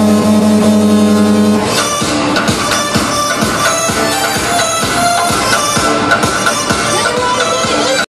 Oh.